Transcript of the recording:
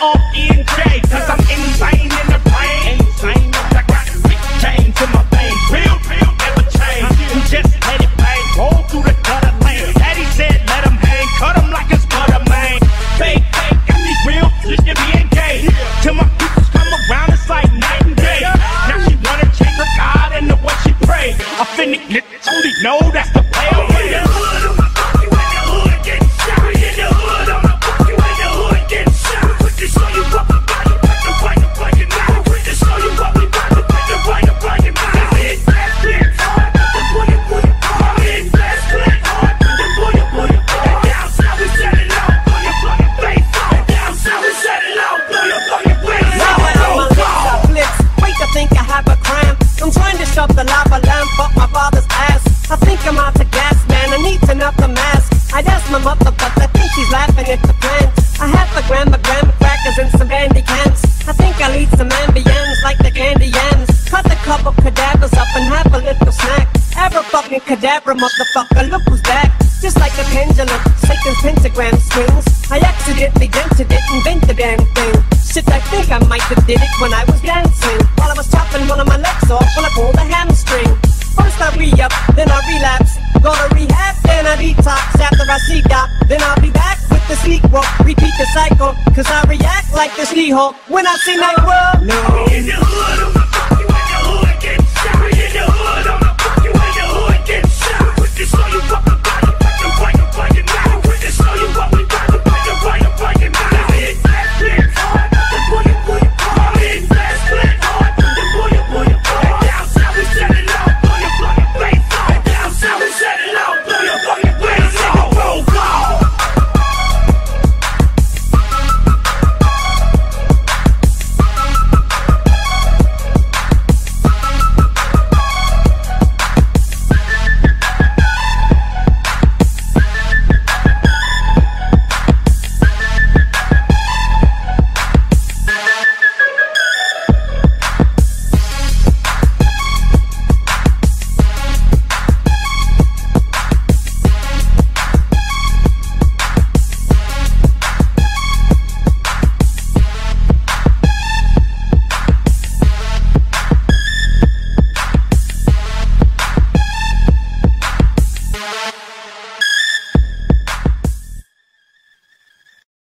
all in. Mask. I'd ask my mother, but I think she's laughing at the plan. I have a gram of graham crackers and some candy cans. I think I'll eat some ambience like the candy yams. Cut a couple cadavers up and have a little snack. Ever fucking cadaver, motherfucker, look who's back. Just like a pendulum, Satan's pentagram swings. I accidentally dented it, invented the damn thing. Shit, I think I might have did it when I was dancing. While I was chopping one of my legs off when I pulled a hamstring. First I re-up, then I relapse. Walk. Repeat the cycle, cause I react like the ski hulk when I see night world. No.